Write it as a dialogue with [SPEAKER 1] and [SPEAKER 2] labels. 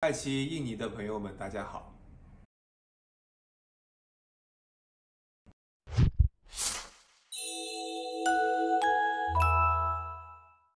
[SPEAKER 1] 爱奇艺印尼的朋友们大家好。